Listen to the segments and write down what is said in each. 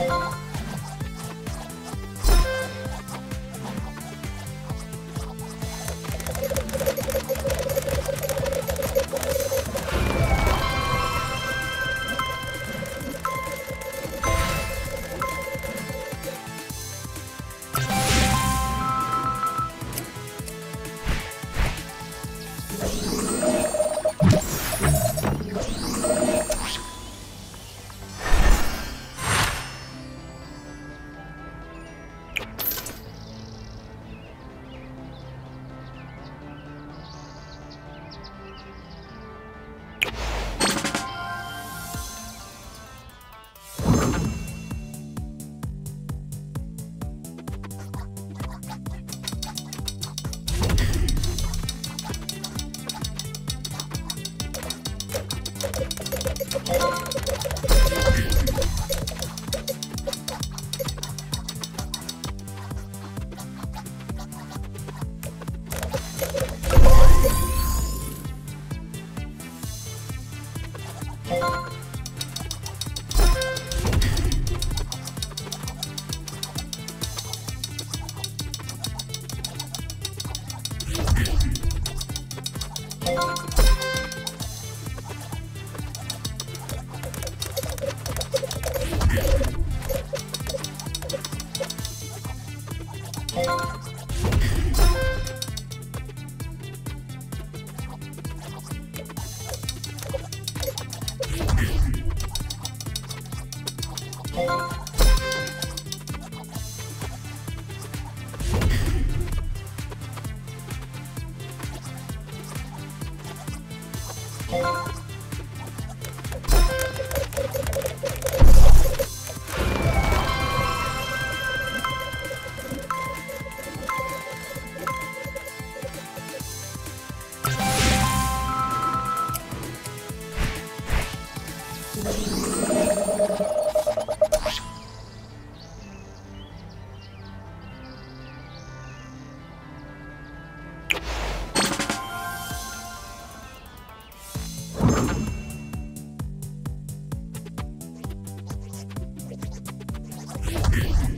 Oh. Música 네. Okay.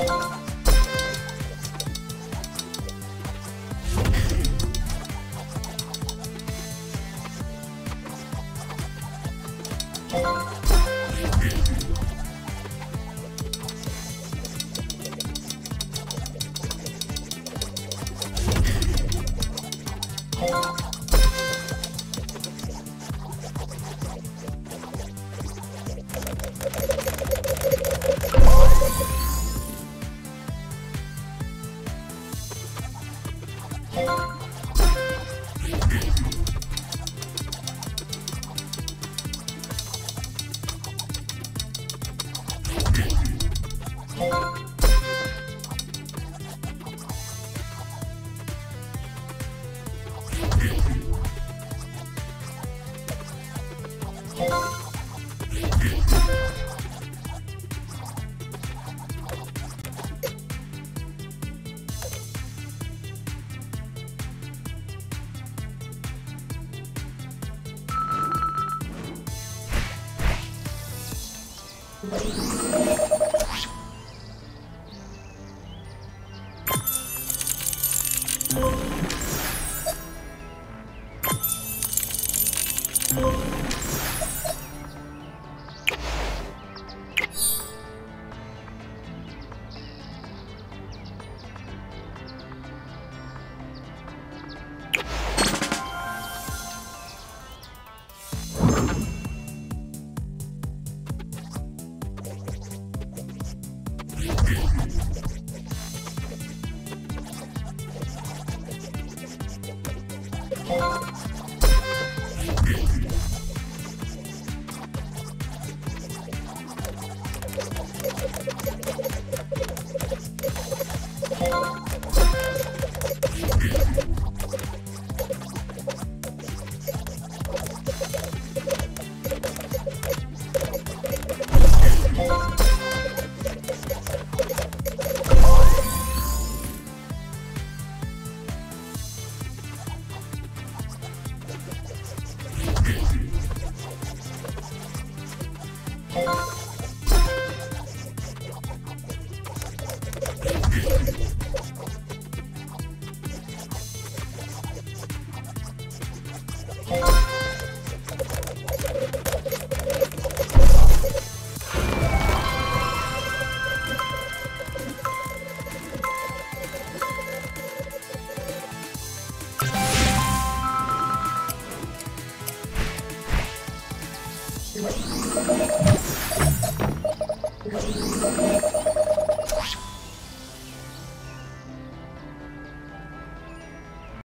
Música Ready.